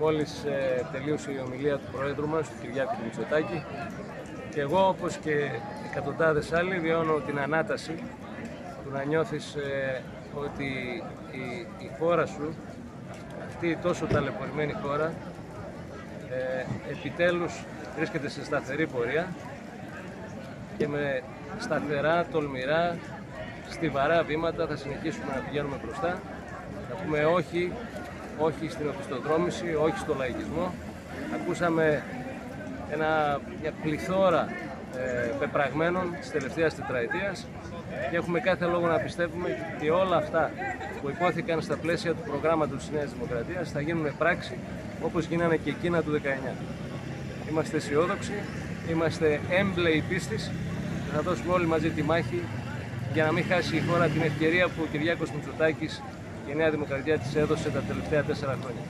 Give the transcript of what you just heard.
Μόλις ε, τελείωσε η ομιλία του Προέδρου μας, του Κυριάκου Μητσοτάκη, και εγώ όπως και εκατοντάδες άλλοι βιώνω την ανάταση του να νιώθεις ε, ότι η, η χώρα σου, αυτή η τόσο ταλαιπωρημένη χώρα, ε, επιτέλους βρίσκεται σε σταθερή πορεία και με σταθερά, τολμηρά, στιβαρά βήματα θα συνεχίσουμε να πηγαίνουμε μπροστά. Θα πούμε όχι, όχι στην οπισθοδρόμηση, όχι στο λαϊκισμό. Ακούσαμε ένα, μια πληθώρα ε, πεπραγμένων της τελευταίας τετραετίας και έχουμε κάθε λόγο να πιστεύουμε ότι όλα αυτά που υπόθηκαν στα πλαίσια του προγράμματος της Νέας Δημοκρατίας θα γίνουν πράξη όπως γίνανε και εκείνα του 19. Είμαστε αισιόδοξοι, είμαστε έμπλεοι πίστης και θα δώσουμε όλοι μαζί τη μάχη για να μην χάσει η χώρα την ευκαιρία που ο Κυριάκος Μητσοτάκης και η Νέα Δημοκρατία της έδωσε τα τελευταία τέσσερα χρόνια.